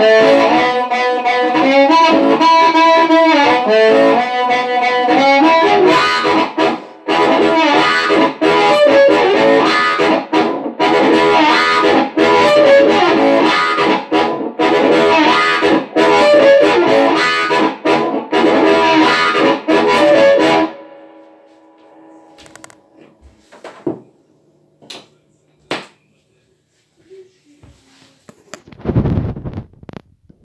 Yeah.